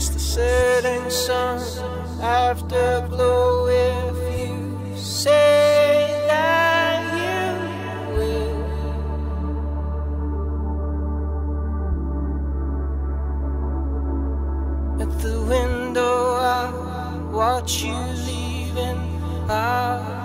It's the setting sun, afterglow. If you say that you will, at the window, I watch you leaving. I